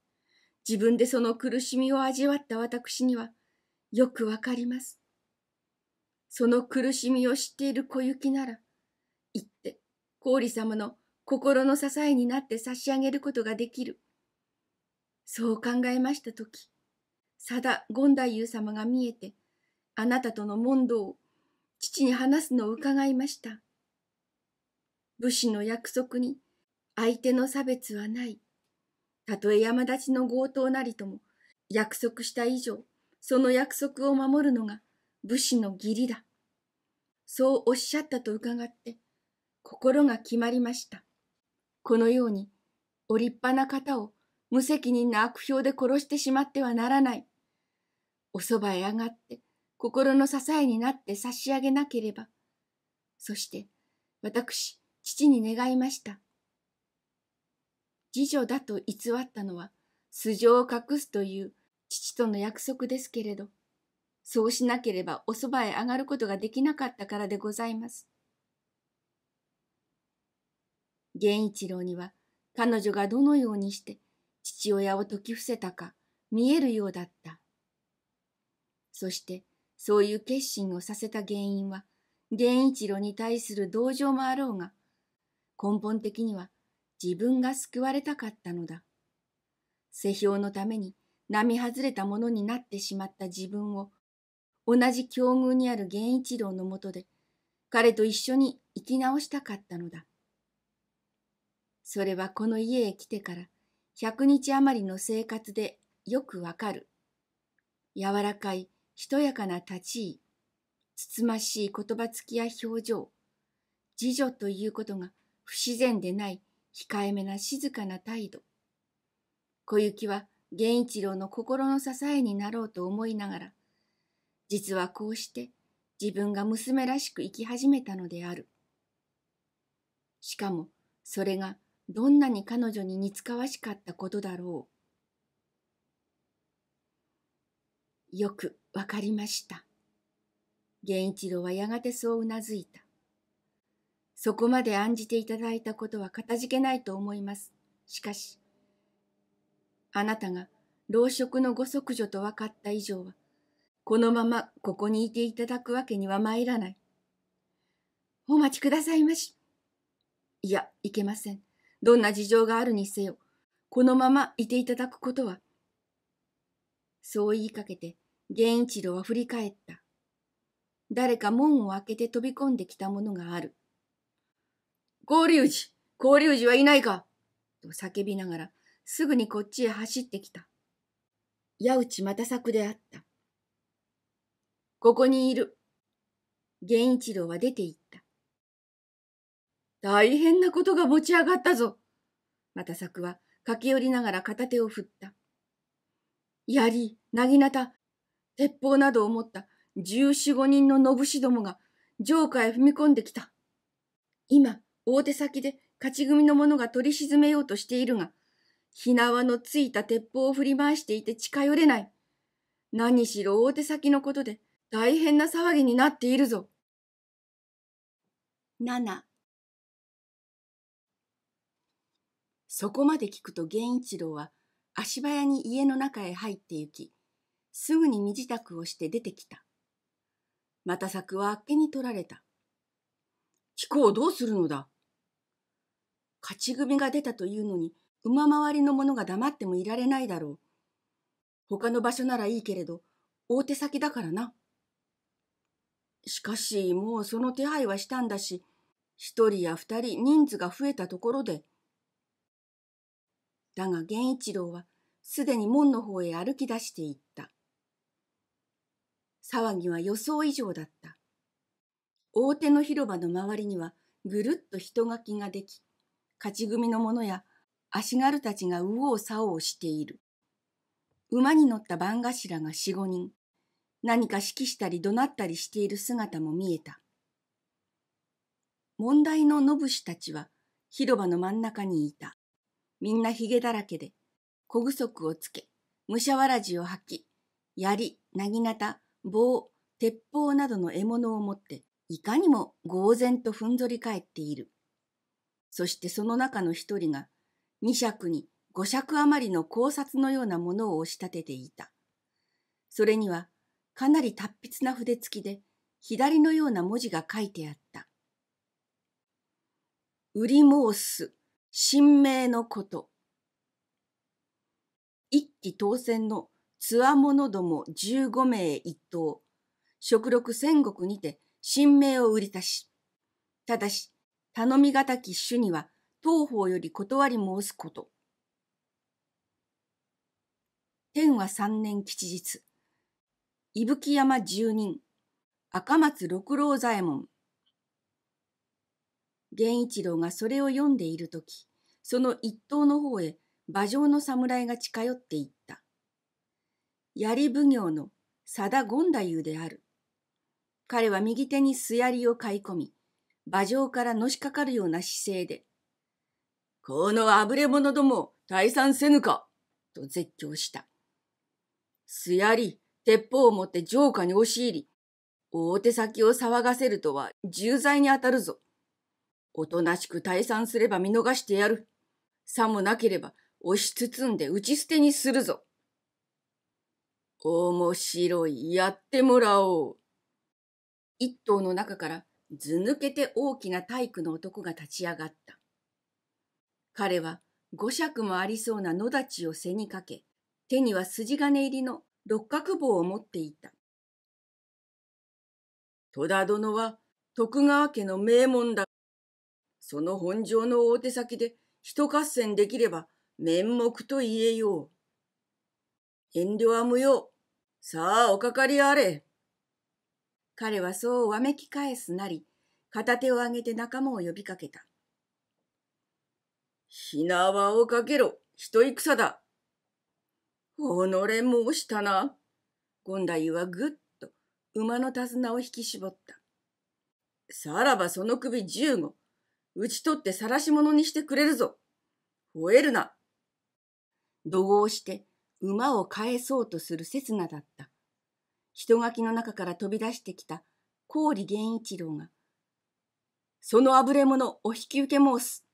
自分でその苦しみを味わった私にはよくわかります。その苦しみを知っている小雪なら、言って氷様の心の支えになって差し上げることができる。そう考えましたとき、佐田権太夫様が見えて、あなたとの問答を父に話すのを伺いました。武士の約束に相手の差別はない。たとえ山立ちの強盗なりとも約束した以上、その約束を守るのが武士の義理だ。そうおっしゃったと伺って、心が決まりました。このように、お立派な方を無責任な悪評で殺してしまってはならない。おそばへ上がって心の支えになって差し上げなければ。そして私、父に願いました。次女だと偽ったのは素性を隠すという父との約束ですけれど、そうしなければおそばへ上がることができなかったからでございます。源一郎には彼女がどのようにして父親を説き伏せたか見えるようだった。そしてそういう決心をさせた原因は源一郎に対する同情もあろうが根本的には自分が救われたかったのだ。世評のために並外れたものになってしまった自分を同じ境遇にある源一郎のもとで彼と一緒に生き直したかったのだ。それはこの家へ来てから百日余りの生活でよくわかる。柔らかいしとやかな立ち居、つつましい言葉つきや表情、次女ということが不自然でない控えめな静かな態度。小雪は源一郎の心の支えになろうと思いながら、実はこうして自分が娘らしく生き始めたのである。しかもそれがどんなに彼女に似つかわしかったことだろう。よくわかりました。源一郎はやがてそううなずいた。そこまで案じていただいたことはかたじけないと思います。しかし、あなたが老職のご息女と分かった以上は、このままここにいていただくわけには参らない。お待ちくださいまし。いや、いけません。どんな事情があるにせよ、このままいていただくことは、そう言いかけて、源一郎は振り返った。誰か門を開けて飛び込んできたものがある。交流寺交流寺はいないかと叫びながら、すぐにこっちへ走ってきた。矢内又作であった。ここにいる。源一郎は出て行った。大変なことが持ち上がったぞ。又作は駆け寄りながら片手を振った。槍、なぎなた、鉄砲などを持った十四五人の信士どもが城下へ踏み込んできた。今、大手先で勝ち組の者が取り沈めようとしているが、火縄のついた鉄砲を振り回していて近寄れない。何しろ大手先のことで大変な騒ぎになっているぞ。七そこまで聞くと源一郎は足早に家の中へ入って行き、すぐに身支度をして出てきた。また策はあっけに取られた。貴公どうするのだ勝ち組が出たというのに、馬回りの者が黙ってもいられないだろう。他の場所ならいいけれど、大手先だからな。しかし、もうその手配はしたんだし、一人や二人人数が増えたところで。だが源一郎はすでに門の方へ歩き出していった。騒ぎは予想以上だった。大手の広場の周りにはぐるっと人垣ができ、勝ち組の者や足軽たちが右往左往している。馬に乗った番頭が四五人、何か指揮したり怒鳴ったりしている姿も見えた。問題の信士たちは広場の真ん中にいた。みんな髭だらけで、小具足をつけ、武者わらじを履き、槍、なぎなた、棒、鉄砲などの獲物を持って、いかにも呆然とふんぞり返っている。そしてその中の一人が、二尺に五尺余りの考察のようなものを押し立てていた。それには、かなり達筆な筆付きで、左のような文字が書いてあった。売り申す、神明のこと。一期当選のつわものども十五名一党、食禄戦国にて神明を売り出し、ただし、頼みがたき主には当方より断り申すこと。天は三年吉日、伊吹山十人、赤松六郎左衛門。源一郎がそれを読んでいるとき、その一頭の方へ馬上の侍が近寄っていった。槍奉行の佐田権太夫である。彼は右手に素槍を買い込み、馬上からのしかかるような姿勢で、このあぶれ者ども、退散せぬかと絶叫した。素槍、鉄砲を持って城下に押し入り、大手先を騒がせるとは重罪に当たるぞ。おとなしく退散すれば見逃してやる。さもなければ押し包んで打ち捨てにするぞ。面白い、やってもらおう。一頭の中からず抜けて大きな体育の男が立ち上がった。彼は五尺もありそうな野立を背にかけ、手には筋金入りの六角棒を持っていた。戸田殿は徳川家の名門だ。その本庄の大手先で一合戦できれば面目と言えよう。遠慮は無用。さあ、おかかりあれ。彼はそうわめき返すなり、片手を上げて仲間を呼びかけた。ひなわをかけろ、一戦だ。己申したな。権太夫はぐっと馬の手綱を引き絞った。さらばその首十五、打ち取って晒し者にしてくれるぞ。吠えるな。怒号して馬を返そうとする刹那だった。人垣の中から飛び出してきた郡源一郎が、そのあぶれ者お引き受け申す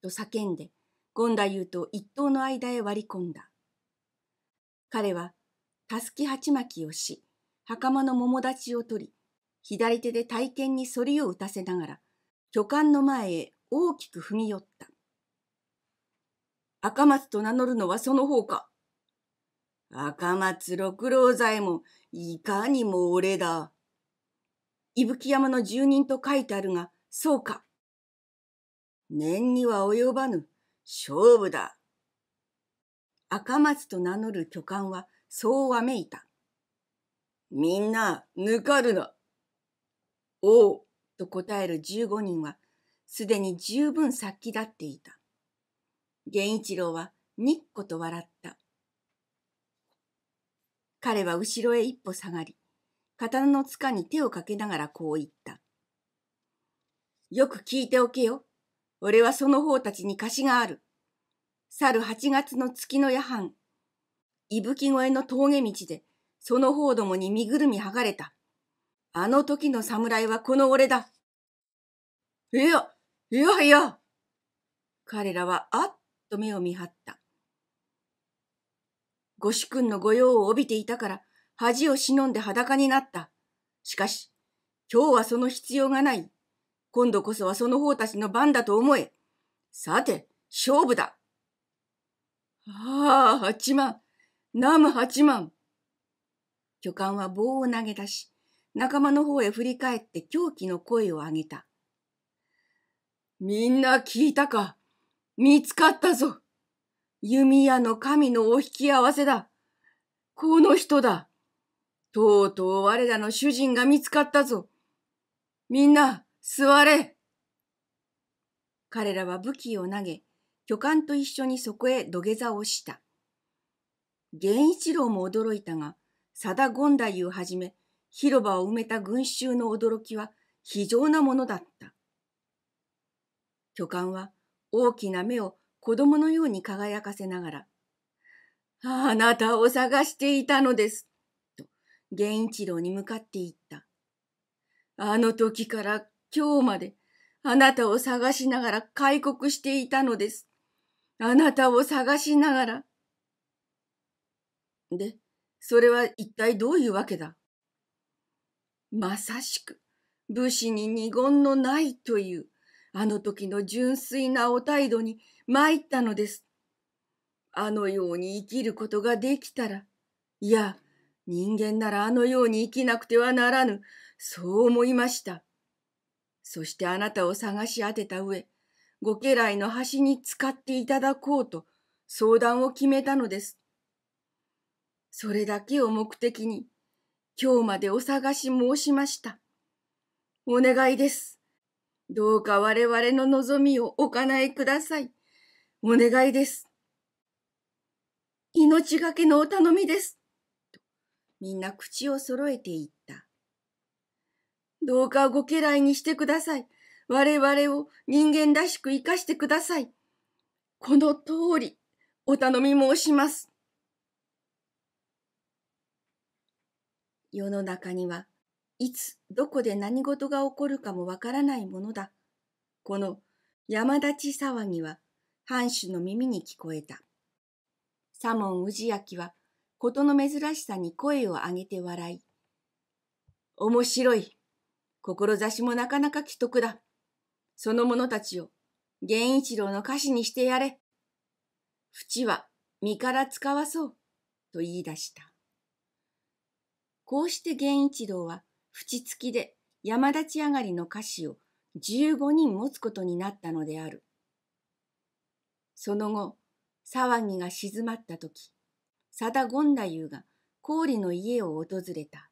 と叫んで、権太夫と一頭の間へ割り込んだ。彼は、たすき鉢巻きをし、袴の桃立ちを取り、左手で体験に反りを打たせながら、巨漢の前へ大きく踏み寄った。赤松と名乗るのはその方か。赤松六郎左衛門、いかにも俺だ。伊吹山の住人と書いてあるが、そうか。念には及ばぬ、勝負だ。赤松と名乗る巨漢はそうわめいた。みんな抜かるな。おう、と答える十五人は、すでに十分殺気立っていた。源一郎はにっこと笑った。彼は後ろへ一歩下がり、刀の塚に手をかけながらこう言った。よく聞いておけよ。俺はその方たちに貸しがある。去る八月の月の夜半、伊吹越えの峠道で、その方どもに身ぐるみ剥がれた。あの時の侍はこの俺だ。いや、いやいや。彼らはあっと目を見張った。ご主君の御用を帯びていたから、恥を忍んで裸になった。しかし、今日はその必要がない。今度こそはその方たちの番だと思え。さて、勝負だ。ああ、八万。ナム八万。巨漢は棒を投げ出し、仲間の方へ振り返って狂気の声を上げた。みんな聞いたか？見つかったぞ。弓矢の神のお引き合わせだ。この人だ。とうとう我らの主人が見つかったぞ。みんな、座れ。彼らは武器を投げ、巨漢と一緒にそこへ土下座をした。源一郎も驚いたが、佐田権太夫をはじめ、広場を埋めた群衆の驚きは非常なものだった。巨漢は大きな目を子供のように輝かせながら、あなたを探していたのです。と、源一郎に向かって言った。あの時から今日まであなたを探しながら開国していたのです。あなたを探しながら。で、それは一体どういうわけだ？まさしく、武士に二言のないという、あの時の純粋なお態度に参ったのです。あのように生きることができたら、いや、人間ならあのように生きなくてはならぬ、そう思いました。そしてあなたを探し当てた上、ご家来の端に使っていただこうと相談を決めたのです。それだけを目的に、今日までお探し申しました。お願いです。どうか我々の望みをお叶えください。お願いです。命がけのお頼みです。とみんな口を揃えて言った。どうかご家来にしてください。我々を人間らしく生かしてください。この通り、お頼み申します。世の中にはいつどこで何事が起こるかもわからないものだ。この山立ち騒ぎは藩主の耳に聞こえた。左門氏明は事の珍しさに声を上げて笑い。面白い。志もなかなか奇特だ。その者たちを源一郎の歌詞にしてやれ。淵は身から使わそう。と言い出した。こうして源一郎は淵付きで山立ち上がりの歌詞を15人持つことになったのである。その後、騒ぎが静まった時、佐田権太夫が氷の家を訪れた。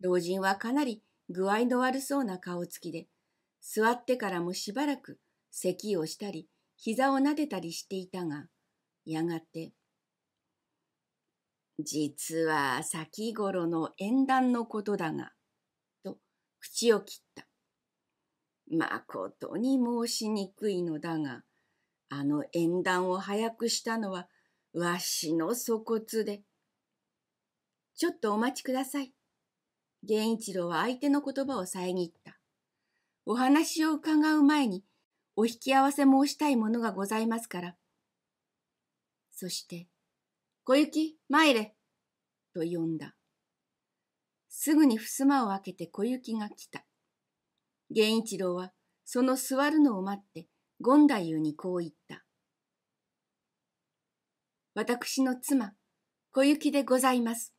老人はかなり具合の悪そうな顔つきで、座ってからもしばらく咳をしたり、膝を撫でたりしていたが、やがて、実は先頃の縁談のことだが、と口を切った。まことに申しにくいのだが、あの縁談を早くしたのはわしの粗骨で。ちょっとお待ちください。源一郎は相手の言葉を遮った。お話を伺う前にお引き合わせ申したいものがございますから。そして、小雪、参れ。と呼んだ。すぐに襖を開けて小雪が来た。源一郎はその座るのを待って権太夫にこう言った。私の妻、小雪でございます。